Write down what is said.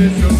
Bishop.